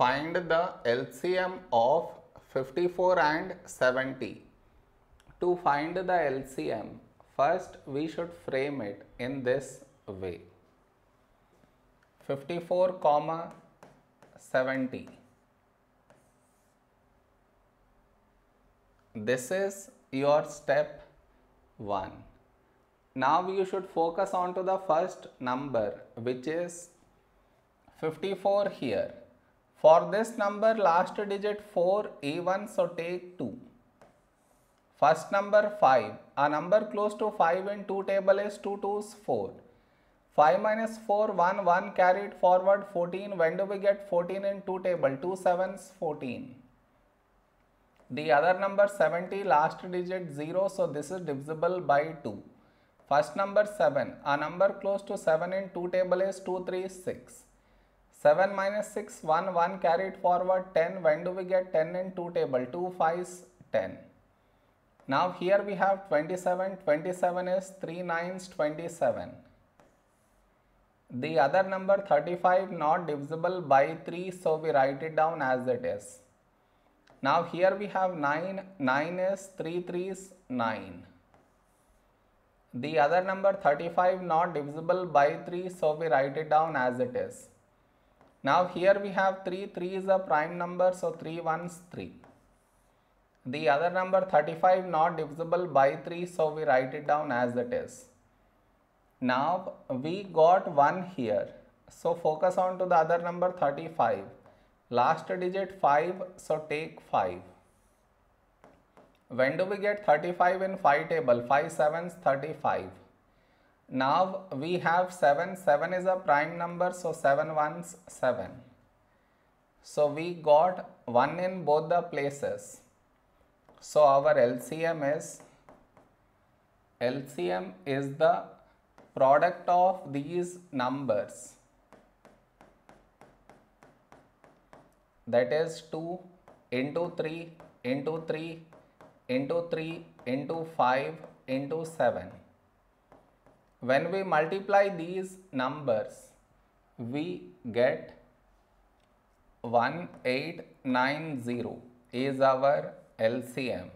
Find the LCM of 54 and 70. To find the LCM, first we should frame it in this way. 54 comma 70. This is your step 1. Now you should focus on to the first number which is 54 here. For this number last digit 4 A1 so take 2. First number 5. A number close to 5 in 2 table is 2 2's 4. 5 minus 4 1 1 carried forward 14. When do we get 14 in 2 table? 2 7's 14. The other number 70 last digit 0 so this is divisible by 2. First number 7. A number close to 7 in 2 table is 2 3 6. 7 minus 6 1 1 carried forward 10. When do we get 10 in 2 table? 2 5's 10. Now here we have 27. 27 is 3 9's 27. The other number 35 not divisible by 3 so we write it down as it is. Now here we have 9, 9 is 3 3's 9. The other number 35 not divisible by 3 so we write it down as it is. Now here we have 3, 3 is a prime number so 3 1's 3. The other number 35 not divisible by 3 so we write it down as it is. Now we got 1 here so focus on to the other number 35 last digit 5 so take 5 when do we get 35 in 5 table 5 7's 35 now we have 7 7 is a prime number so 7 1's 7 so we got 1 in both the places. So our LCM is LCM is the product of these numbers. That is 2 into 3 into 3 into 3 into 5 into 7. When we multiply these numbers, we get 1890 is our LCM.